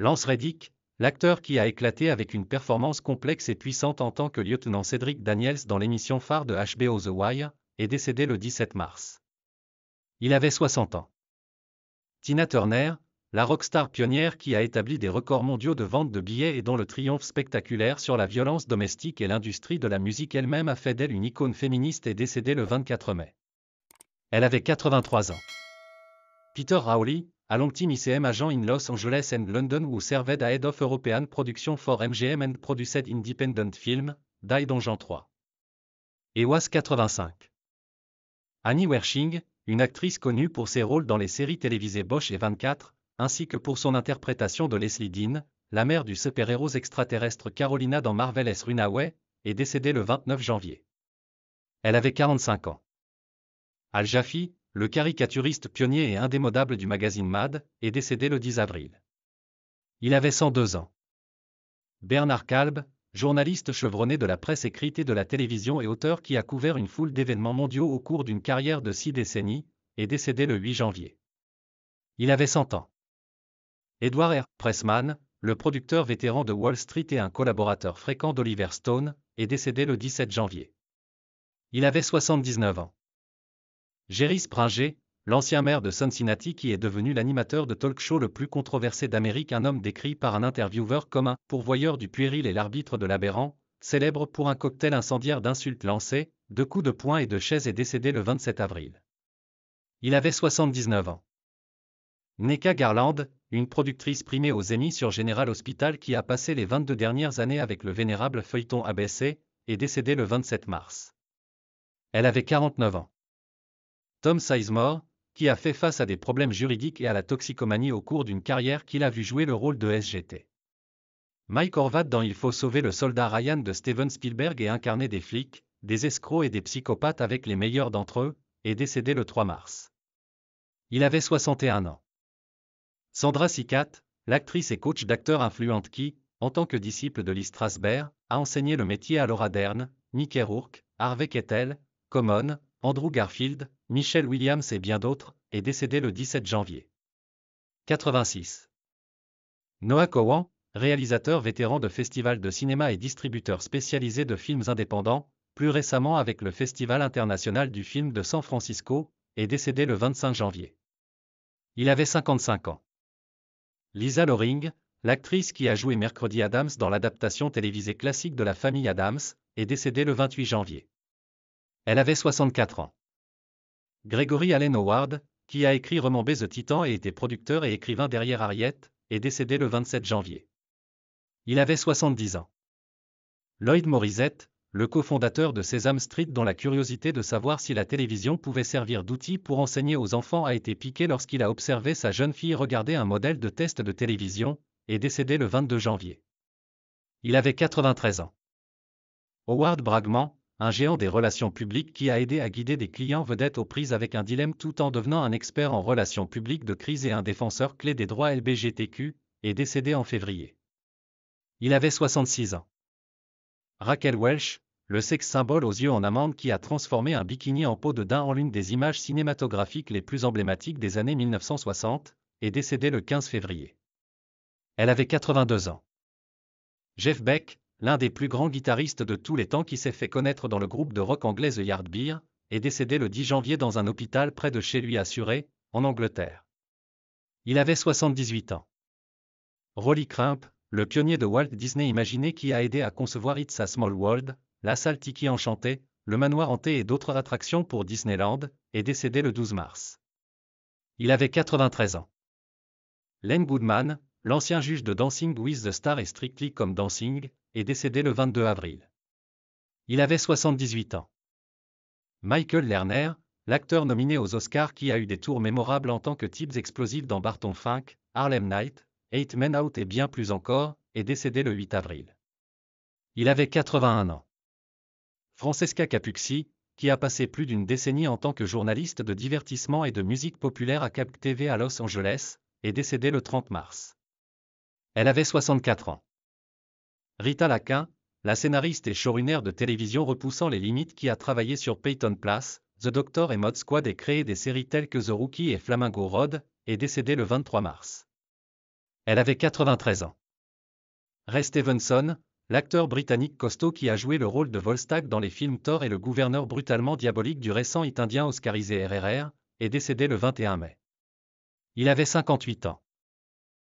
Lance Reddick, l'acteur qui a éclaté avec une performance complexe et puissante en tant que lieutenant Cédric Daniels dans l'émission phare de HBO The Wire, est décédé le 17 mars. Il avait 60 ans. Tina Turner, la rockstar pionnière qui a établi des records mondiaux de vente de billets et dont le triomphe spectaculaire sur la violence domestique et l'industrie de la musique elle-même a fait d'elle une icône féministe est décédée le 24 mai. Elle avait 83 ans. Peter Rowley, a long ICM agent in Los Angeles and London who served a head of European production for MGM and produced independent film, died on Jean 3. Et was 85. Annie Wershing, une actrice connue pour ses rôles dans les séries télévisées Bosch et 24, ainsi que pour son interprétation de Leslie Dean, la mère du super-héros extraterrestre Carolina dans Marvelous Runaway, est décédée le 29 janvier. Elle avait 45 ans. Al Jaffi, le caricaturiste pionnier et indémodable du magazine Mad, est décédé le 10 avril. Il avait 102 ans. Bernard Kalb, journaliste chevronné de la presse écrite et de la télévision et auteur qui a couvert une foule d'événements mondiaux au cours d'une carrière de six décennies, est décédé le 8 janvier. Il avait 100 ans. Edward R. Pressman, le producteur vétéran de Wall Street et un collaborateur fréquent d'Oliver Stone, est décédé le 17 janvier. Il avait 79 ans. Jerry Springer, l'ancien maire de Cincinnati qui est devenu l'animateur de talk show le plus controversé d'Amérique, un homme décrit par un intervieweur comme un pourvoyeur du puéril et l'arbitre de l'aberrant, célèbre pour un cocktail incendiaire d'insultes lancées, de coups de poing et de chaises est décédé le 27 avril. Il avait 79 ans. Neka Garland, une productrice primée aux Emmy sur General Hospital qui a passé les 22 dernières années avec le vénérable feuilleton ABC, est décédée le 27 mars. Elle avait 49 ans. Tom Sizemore, qui a fait face à des problèmes juridiques et à la toxicomanie au cours d'une carrière qu'il a vu jouer le rôle de SGT. Mike Horvat dans Il faut sauver le soldat Ryan de Steven Spielberg et incarner des flics, des escrocs et des psychopathes avec les meilleurs d'entre eux, est décédé le 3 mars. Il avait 61 ans. Sandra Sikat, l'actrice et coach d'acteurs influente qui, en tant que disciple de Lee Strasberg, a enseigné le métier à Laura Dern, Mickey Rourke, Harvey Kettel, Common, Andrew Garfield, Michelle Williams et bien d'autres, est décédé le 17 janvier. 86. Noah Cowan, réalisateur vétéran de festivals de cinéma et distributeur spécialisé de films indépendants, plus récemment avec le Festival international du film de San Francisco, est décédé le 25 janvier. Il avait 55 ans. Lisa Loring, l'actrice qui a joué Mercredi Adams dans l'adaptation télévisée classique de la famille Adams, est décédée le 28 janvier. Elle avait 64 ans. Gregory Allen Howard, qui a écrit Remember the Titan et était producteur et écrivain derrière Harriet, est décédé le 27 janvier. Il avait 70 ans. Lloyd Morissette, le cofondateur de Sesame Street dont la curiosité de savoir si la télévision pouvait servir d'outil pour enseigner aux enfants a été piqué lorsqu'il a observé sa jeune fille regarder un modèle de test de télévision, est décédé le 22 janvier. Il avait 93 ans. Howard Bragman, un géant des relations publiques qui a aidé à guider des clients vedettes aux prises avec un dilemme tout en devenant un expert en relations publiques de crise et un défenseur clé des droits LBGTQ, est décédé en février. Il avait 66 ans. Raquel Welch, le sexe symbole aux yeux en amande qui a transformé un bikini en peau de daim en l'une des images cinématographiques les plus emblématiques des années 1960, est décédé le 15 février. Elle avait 82 ans. Jeff Beck, l'un des plus grands guitaristes de tous les temps qui s'est fait connaître dans le groupe de rock anglais The Yardbirds, est décédé le 10 janvier dans un hôpital près de chez lui à Surrey, en Angleterre. Il avait 78 ans. Rolly Crump, le pionnier de Walt Disney imaginé qui a aidé à concevoir It's a Small World, la salle Tiki enchantée, le manoir hanté et d'autres attractions pour Disneyland, est décédé le 12 mars. Il avait 93 ans. Len Goodman, l'ancien juge de Dancing with the Star et Strictly comme Dancing, est décédé le 22 avril. Il avait 78 ans. Michael Lerner, l'acteur nominé aux Oscars qui a eu des tours mémorables en tant que types explosifs dans Barton Fink, Harlem Night, Eight Men Out et bien plus encore, est décédé le 8 avril. Il avait 81 ans. Francesca Capucci, qui a passé plus d'une décennie en tant que journaliste de divertissement et de musique populaire à Cap TV à Los Angeles, est décédée le 30 mars. Elle avait 64 ans. Rita Laquin, la scénariste et showrunner de télévision repoussant les limites qui a travaillé sur Peyton Place, The Doctor et Mod Squad et créé des séries telles que The Rookie et Flamingo Road, est décédée le 23 mars. Elle avait 93 ans. Ray Stevenson, l'acteur britannique costaud qui a joué le rôle de Volstagg dans les films Thor et le gouverneur brutalement diabolique du récent hit indien oscarisé RRR, est décédé le 21 mai. Il avait 58 ans.